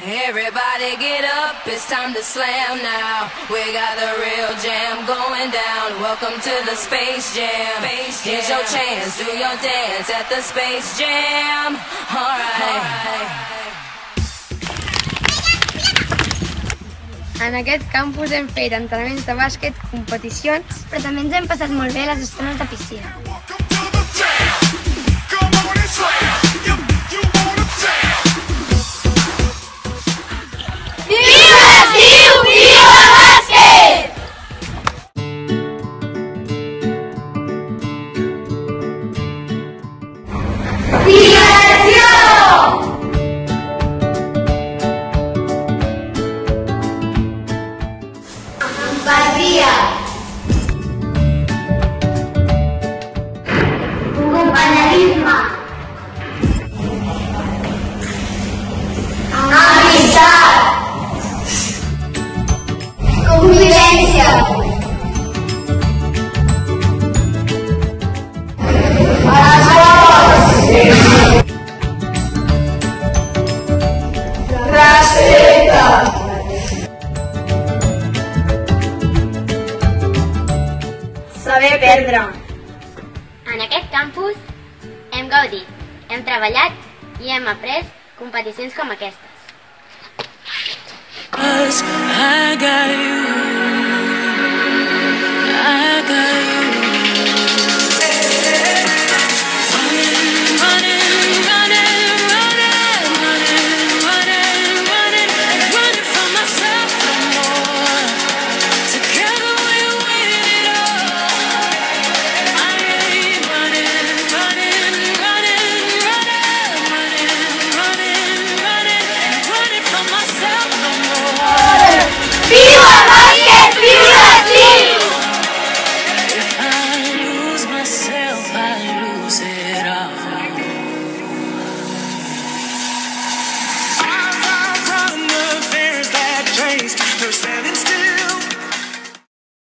Everybody get up, it's time to slam now. We got the real jam going down. Welcome to the Space Jam. Here's your chance, do your dance at the Space Jam. Alright. En aquest campus hem fet entrenaments de bàsquet, competicions, però també ens hem passat molt bé les estones de piscina. Barría. Compañerismo. Amistad. Convivencia. Saber perdre. En aquest campus hem gaudit, hem treballat i hem après competicions com aquestes.